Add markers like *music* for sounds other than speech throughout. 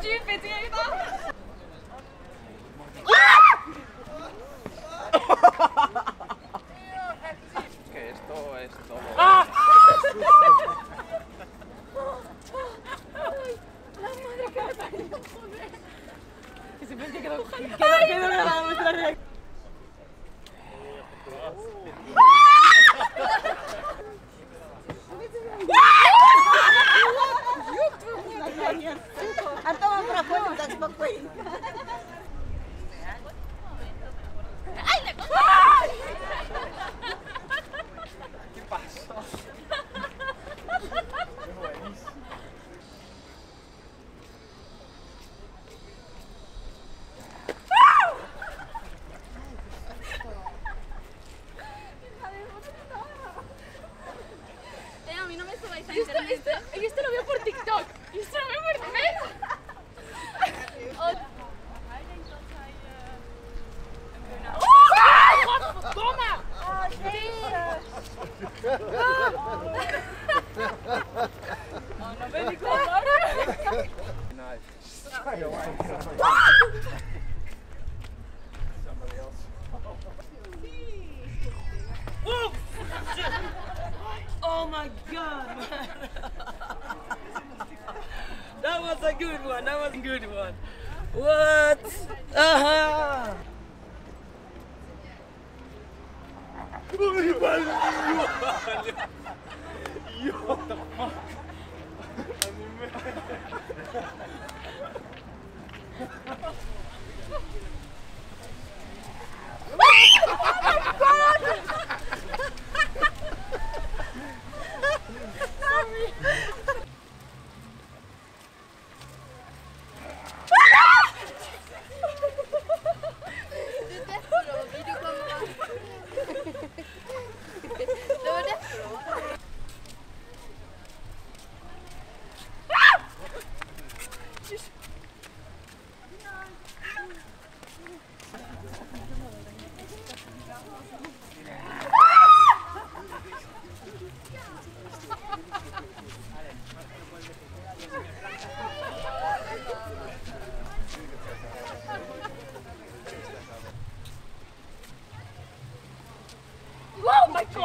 stupid, Eva! Yeah. Harto van para afuera, estás para afuera. ¡Ay, la cosa! ¿Qué pasó? Yo esto, esto, yo esto lo veo por TikTok. Yo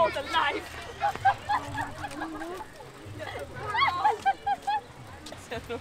Oh my god,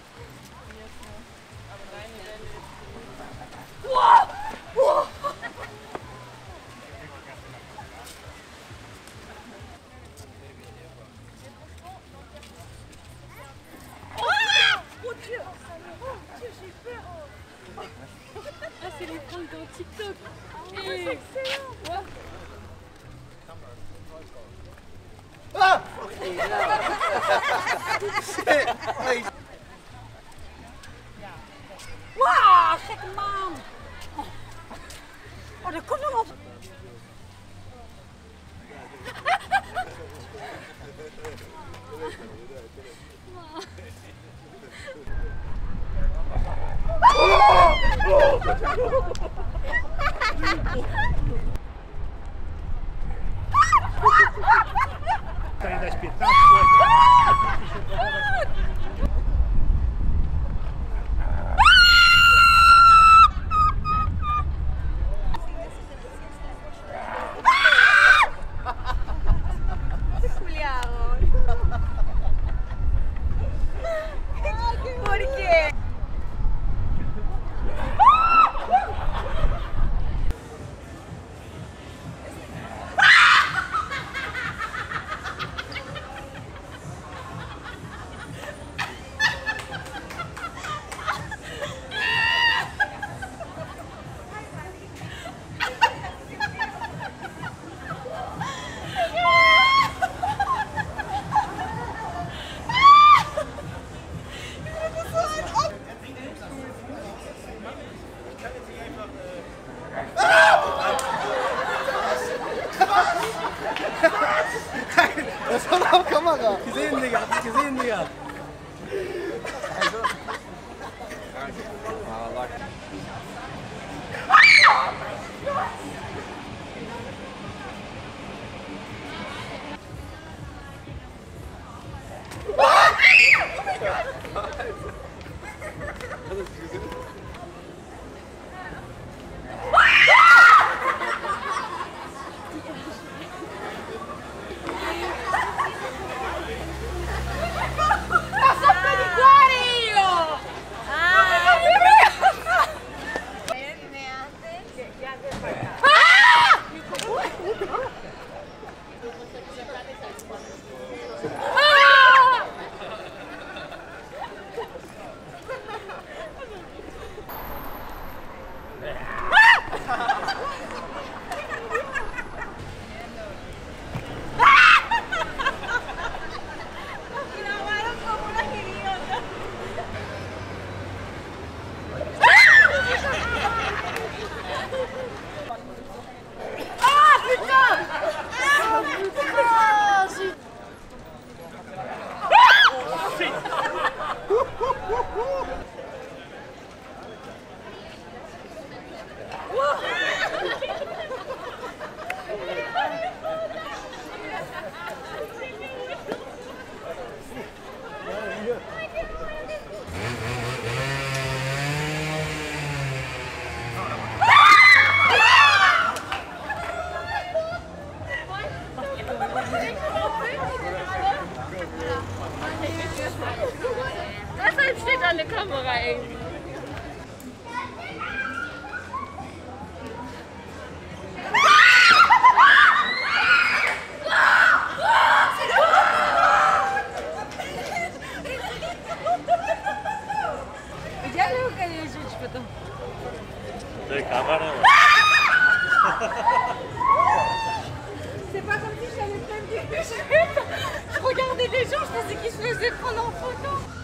Hat gesehen, Digga. Also. J'allais prendre des Je regardais les gens, je pensais qu'ils se faisaient prendre en photo.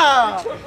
Tchau!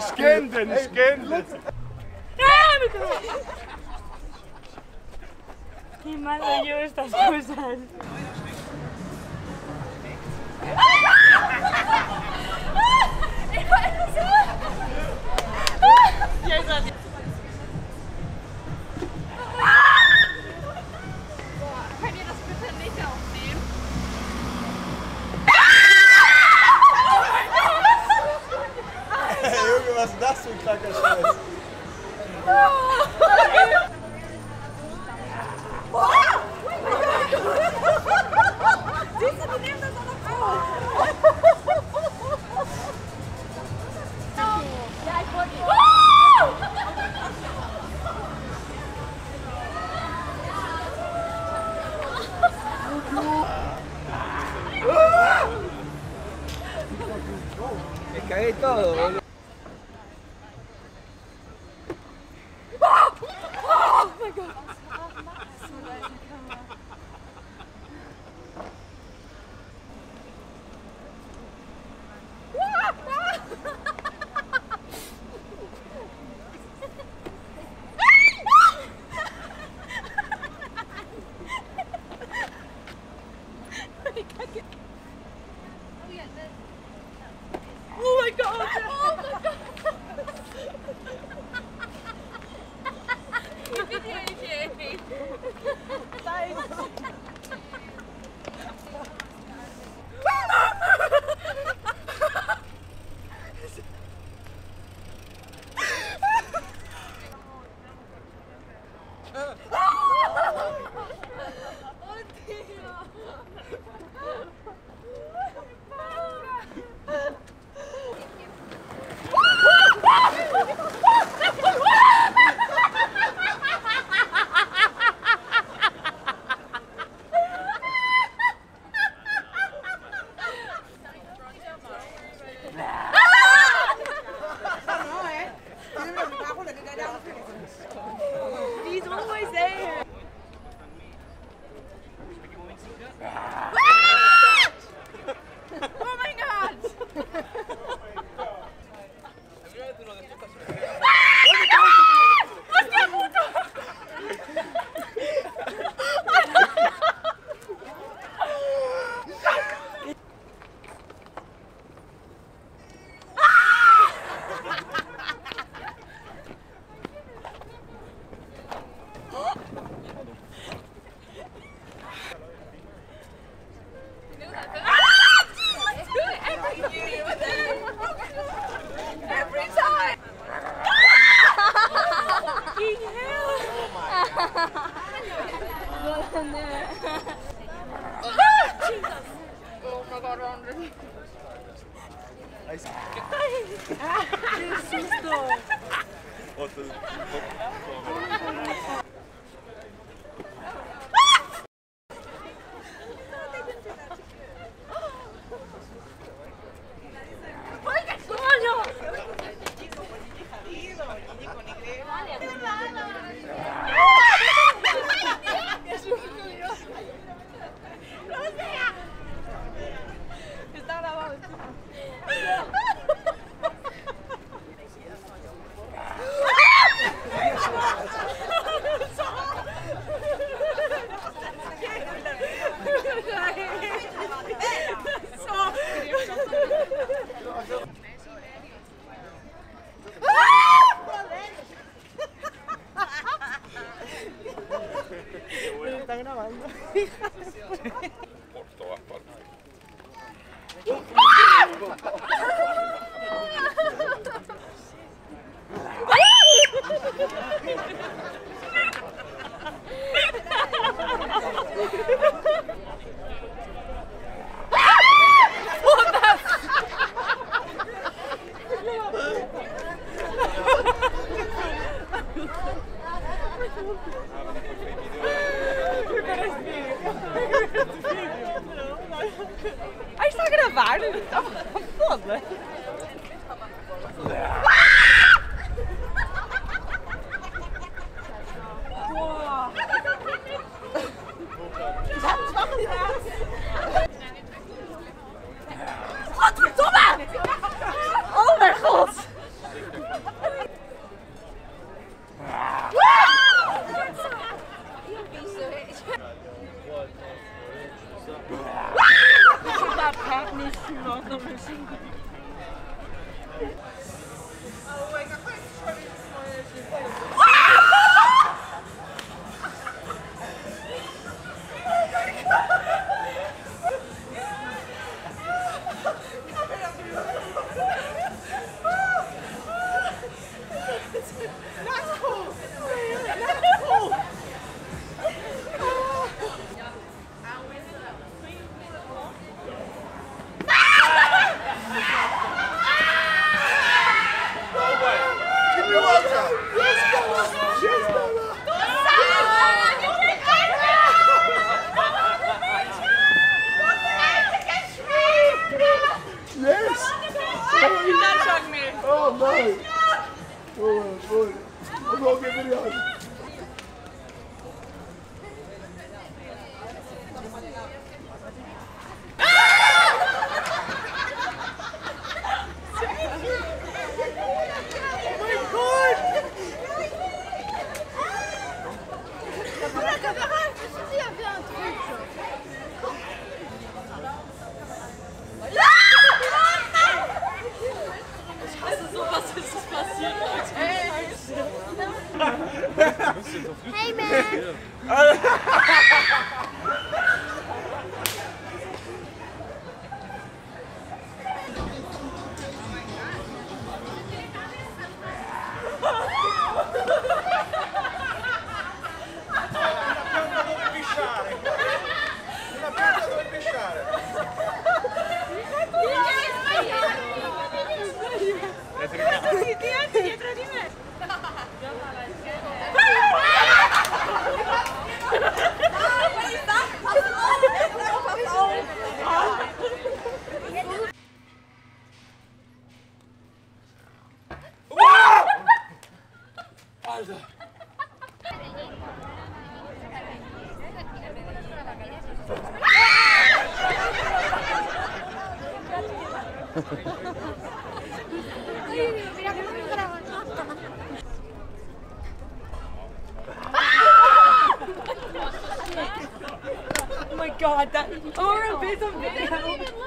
Ich scanne den, ich scanne den. Qué mal yo estas cosas. Ich weiß es nicht. *laughs* Oh my god, that horror bit of video.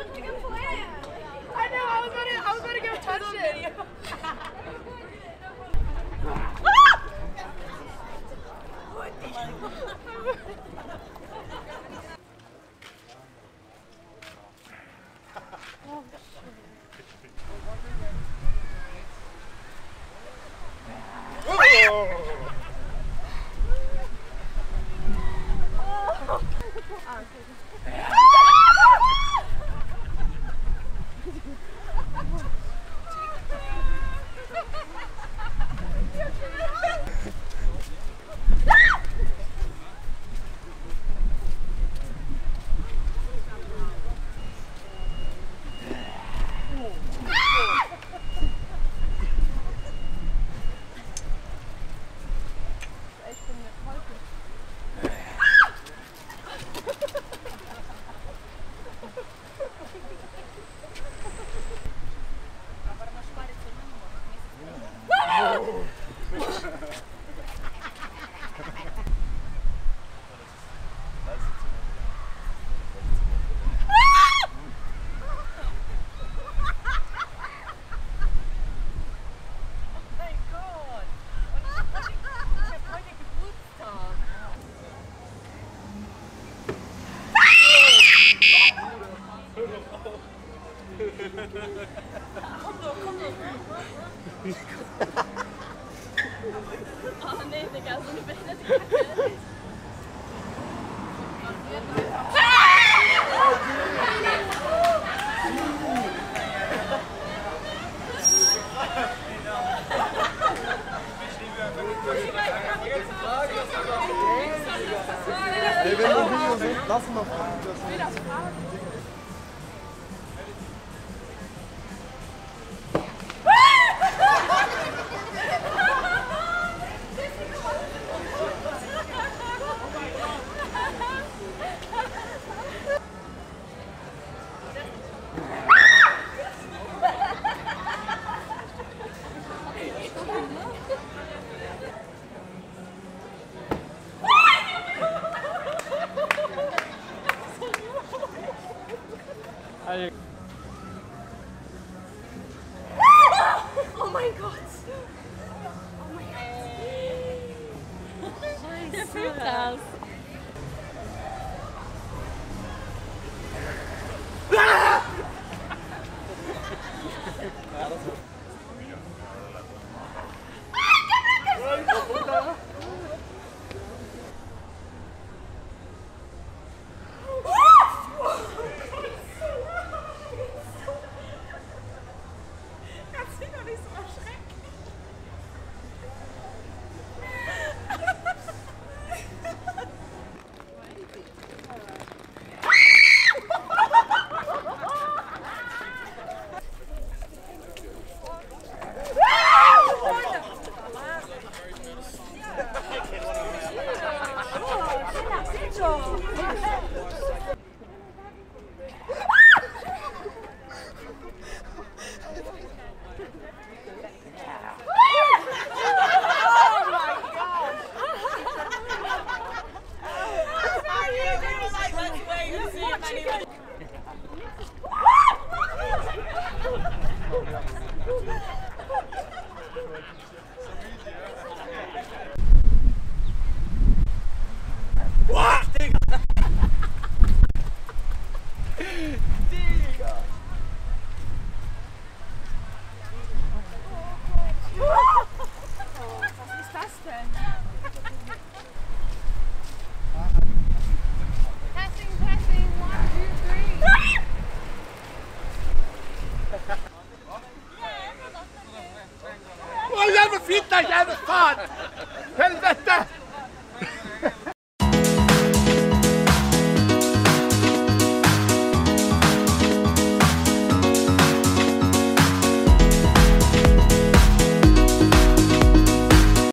Ha! I.